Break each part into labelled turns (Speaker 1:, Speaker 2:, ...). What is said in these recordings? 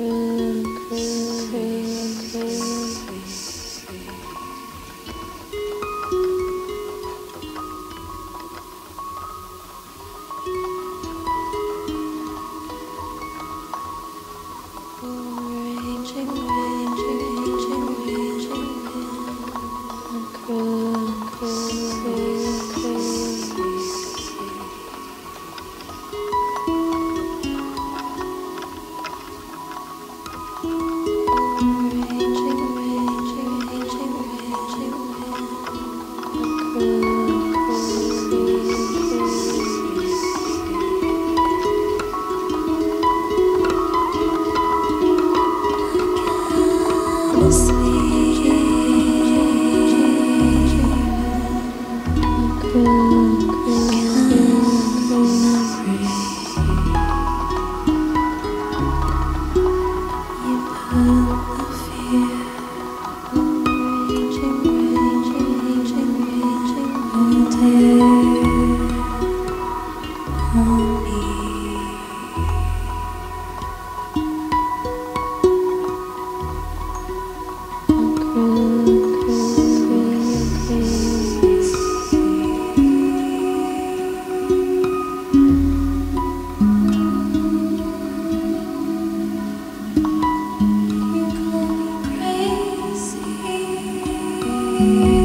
Speaker 1: breathe. you.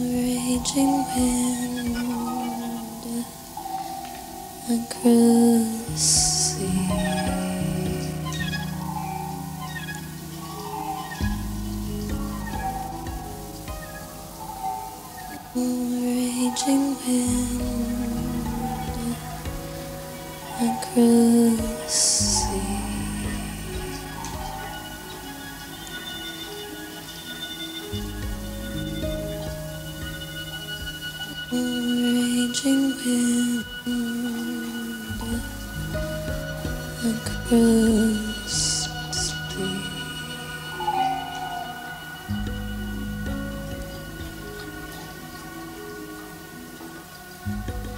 Speaker 1: Raging wind, a cruise sea. Raging wind, a Catching wind across the Thank